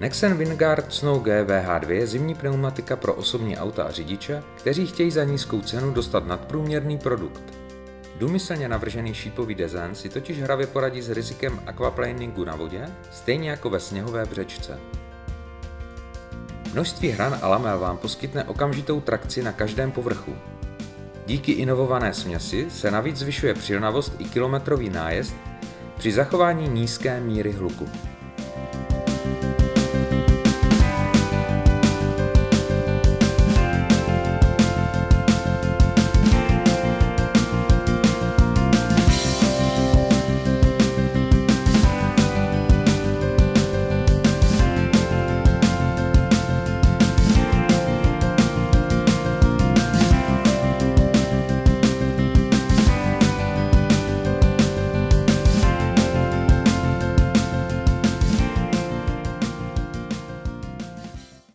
Nexen Wingard Snow GVH2 je zimní pneumatika pro osobní auta a řidiče, kteří chtějí za nízkou cenu dostat nadprůměrný produkt. Důmyslně navržený šípový design si totiž hravě poradí s rizikem aquaplaningu na vodě, stejně jako ve sněhové břečce. Množství hran a lamel vám poskytne okamžitou trakci na každém povrchu. Díky inovované směsi se navíc zvyšuje přilnavost i kilometrový nájezd při zachování nízké míry hluku.